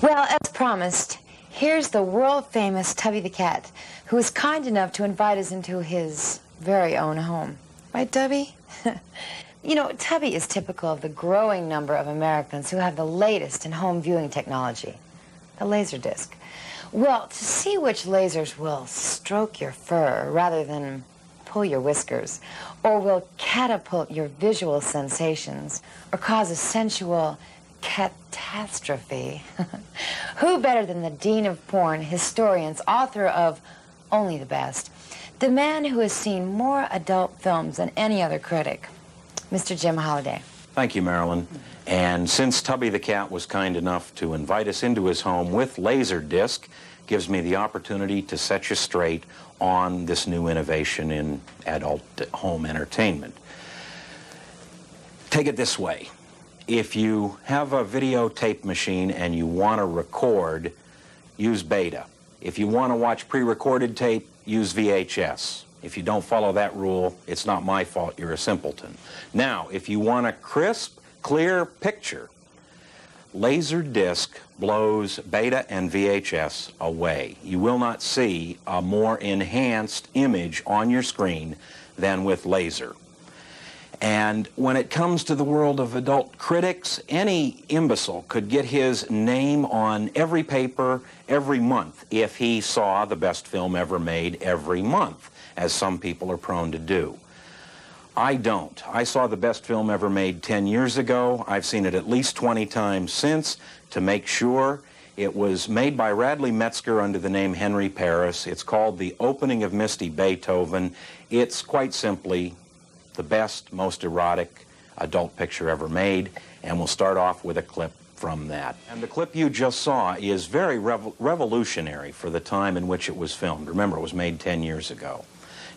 Well, as promised, here's the world famous Tubby the Cat, who was kind enough to invite us into his very own home. Right, Tubby? you know, Tubby is typical of the growing number of Americans who have the latest in home viewing technology, the Laserdisc. Well, to see which lasers will stroke your fur rather than pull your whiskers, or will catapult your visual sensations, or cause a sensual catastrophe. Who better than the dean of porn, historians, author of Only the Best, the man who has seen more adult films than any other critic, Mr. Jim Holliday. Thank you, Marilyn. And since Tubby the Cat was kind enough to invite us into his home with Laserdisc, gives me the opportunity to set you straight on this new innovation in adult home entertainment. Take it this way if you have a videotape machine and you want to record, use beta. If you want to watch pre-recorded tape, use VHS. If you don't follow that rule, it's not my fault, you're a simpleton. Now, if you want a crisp, clear picture, Laserdisc blows beta and VHS away. You will not see a more enhanced image on your screen than with laser. And when it comes to the world of adult critics, any imbecile could get his name on every paper every month if he saw the best film ever made every month, as some people are prone to do. I don't. I saw the best film ever made 10 years ago. I've seen it at least 20 times since to make sure. It was made by Radley Metzger under the name Henry Paris. It's called The Opening of Misty Beethoven. It's quite simply the best, most erotic adult picture ever made, and we'll start off with a clip from that. And the clip you just saw is very rev revolutionary for the time in which it was filmed. Remember, it was made 10 years ago.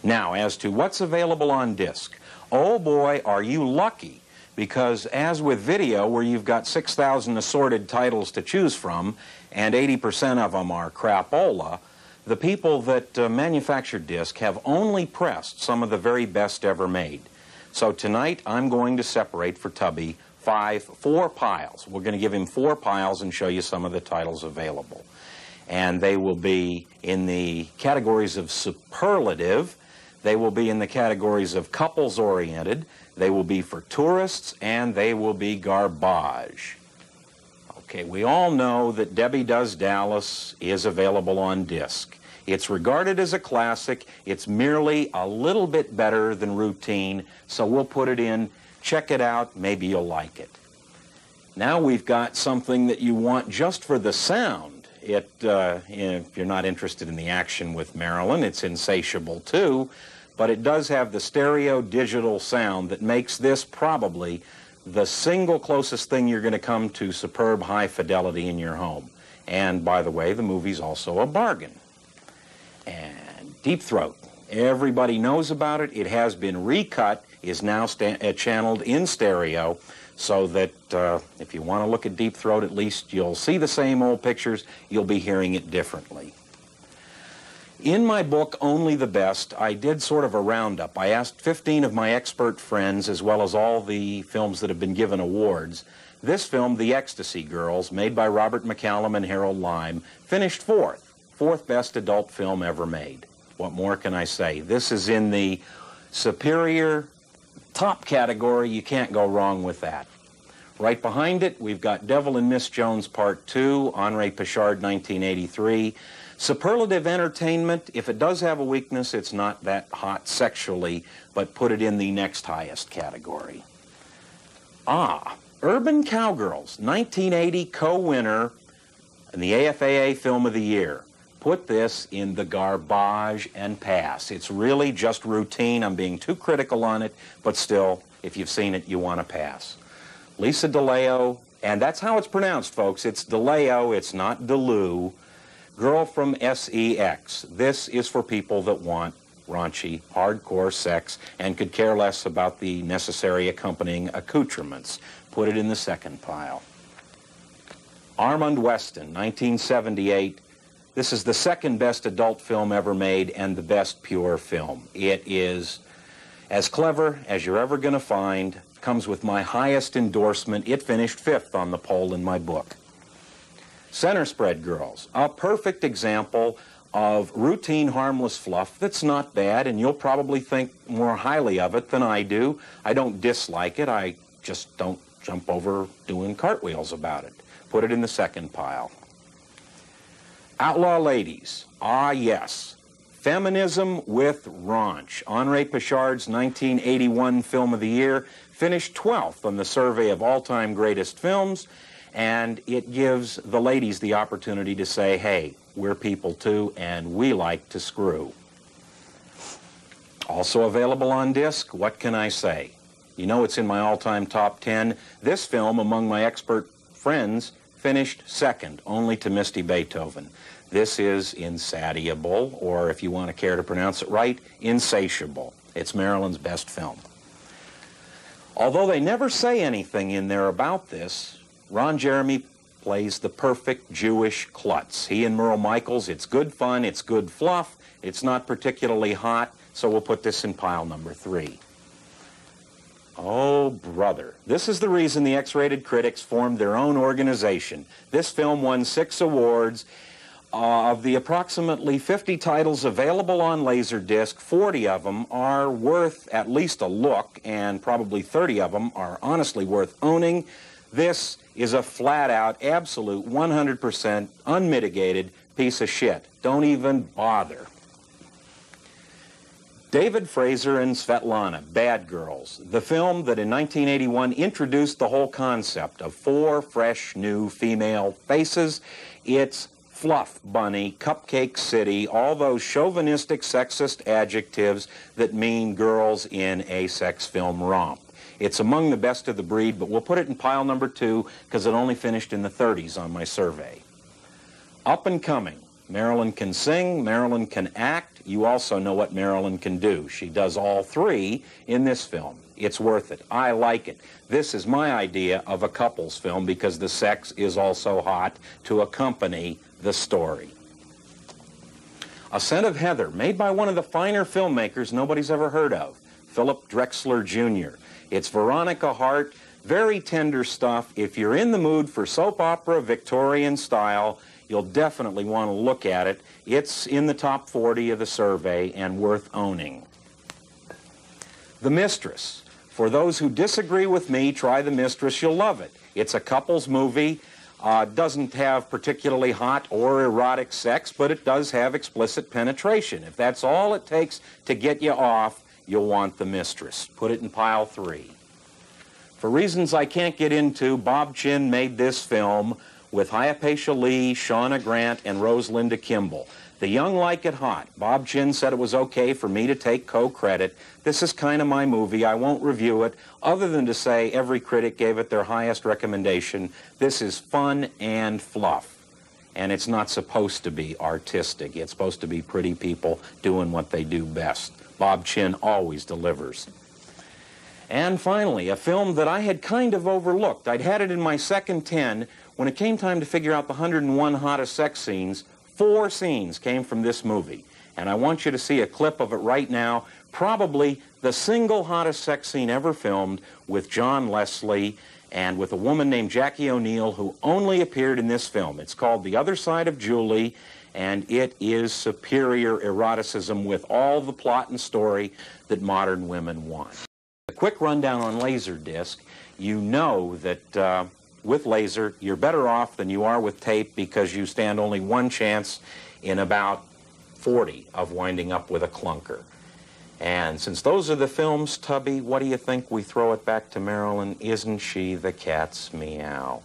Now, as to what's available on disc, oh boy, are you lucky, because as with video, where you've got 6,000 assorted titles to choose from, and 80% of them are crapola, the people that uh, manufacture disc have only pressed some of the very best ever made. So tonight I'm going to separate for Tubby five, four piles. We're going to give him four piles and show you some of the titles available. And they will be in the categories of superlative. They will be in the categories of couples oriented. They will be for tourists and they will be garbage. Okay, we all know that Debbie Does Dallas is available on disc. It's regarded as a classic. It's merely a little bit better than routine, so we'll put it in. Check it out. Maybe you'll like it. Now we've got something that you want just for the sound. It, uh, if you're not interested in the action with Marilyn, it's insatiable too, but it does have the stereo digital sound that makes this probably the single closest thing you're going to come to superb high fidelity in your home. And by the way, the movie's also a bargain. And Deep Throat. Everybody knows about it. It has been recut, is now uh, channeled in stereo, so that uh, if you want to look at Deep Throat, at least you'll see the same old pictures. You'll be hearing it differently. In my book, Only the Best, I did sort of a roundup. I asked 15 of my expert friends, as well as all the films that have been given awards. This film, The Ecstasy Girls, made by Robert McCallum and Harold Lime, finished fourth fourth best adult film ever made. What more can I say? This is in the superior top category. You can't go wrong with that. Right behind it, we've got Devil in Miss Jones Part 2, Henri Pachard, 1983. Superlative entertainment, if it does have a weakness, it's not that hot sexually, but put it in the next highest category. Ah, Urban Cowgirls, 1980 co-winner in the AFAA Film of the Year put this in the garbage and pass. It's really just routine. I'm being too critical on it, but still, if you've seen it, you want to pass. Lisa DeLeo, and that's how it's pronounced, folks. It's DeLeo, it's not DeLu. Girl from SEX. This is for people that want raunchy, hardcore sex and could care less about the necessary accompanying accoutrements. Put it in the second pile. Armand Weston, 1978, this is the second best adult film ever made and the best pure film. It is as clever as you're ever going to find. Comes with my highest endorsement. It finished fifth on the poll in my book. Center Spread Girls, a perfect example of routine harmless fluff that's not bad, and you'll probably think more highly of it than I do. I don't dislike it. I just don't jump over doing cartwheels about it. Put it in the second pile. Outlaw Ladies. Ah, yes. Feminism with Raunch. Henri Pachard's 1981 Film of the Year finished 12th on the survey of all-time greatest films, and it gives the ladies the opportunity to say, hey, we're people too, and we like to screw. Also available on disc, what can I say? You know it's in my all-time top 10. This film, among my expert friends, finished second, only to Misty Beethoven. This is Insatiable, or if you want to care to pronounce it right, Insatiable. It's Marilyn's best film. Although they never say anything in there about this, Ron Jeremy plays the perfect Jewish klutz. He and Merle Michaels, it's good fun, it's good fluff, it's not particularly hot, so we'll put this in pile number three. Oh, brother. This is the reason the X-rated critics formed their own organization. This film won six awards. Uh, of the approximately 50 titles available on Laserdisc, 40 of them are worth at least a look, and probably 30 of them are honestly worth owning. This is a flat-out, absolute, 100% unmitigated piece of shit. Don't even bother. David Frazer and Svetlana, Bad Girls, the film that in 1981 introduced the whole concept of four fresh new female faces. It's fluff bunny, cupcake city, all those chauvinistic sexist adjectives that mean girls in a sex film romp. It's among the best of the breed, but we'll put it in pile number two because it only finished in the 30s on my survey. Up and coming, Marilyn can sing, Marilyn can act. You also know what Marilyn can do. She does all three in this film. It's worth it. I like it. This is my idea of a couples film because the sex is also hot to accompany the story. A Scent of Heather, made by one of the finer filmmakers nobody's ever heard of, Philip Drexler Jr. It's Veronica Hart, very tender stuff. If you're in the mood for soap opera Victorian style, you'll definitely want to look at it. It's in the top 40 of the survey and worth owning. The Mistress. For those who disagree with me, try The Mistress. You'll love it. It's a couples movie. Uh, doesn't have particularly hot or erotic sex, but it does have explicit penetration. If that's all it takes to get you off, you'll want The Mistress. Put it in pile three. For reasons I can't get into, Bob Chin made this film with Hypatia Lee, Shauna Grant, and Rosalinda Kimball. The Young Like It Hot. Bob Chin said it was okay for me to take co-credit. This is kind of my movie. I won't review it, other than to say every critic gave it their highest recommendation. This is fun and fluff. And it's not supposed to be artistic. It's supposed to be pretty people doing what they do best. Bob Chin always delivers. And finally, a film that I had kind of overlooked. I'd had it in my second 10, when it came time to figure out the 101 hottest sex scenes, four scenes came from this movie. And I want you to see a clip of it right now. Probably the single hottest sex scene ever filmed with John Leslie and with a woman named Jackie O'Neill who only appeared in this film. It's called The Other Side of Julie, and it is superior eroticism with all the plot and story that modern women want. A quick rundown on Laserdisc. You know that uh, with laser, you're better off than you are with tape because you stand only one chance in about 40 of winding up with a clunker. And since those are the films, Tubby, what do you think we throw it back to Marilyn? Isn't she the cat's meow?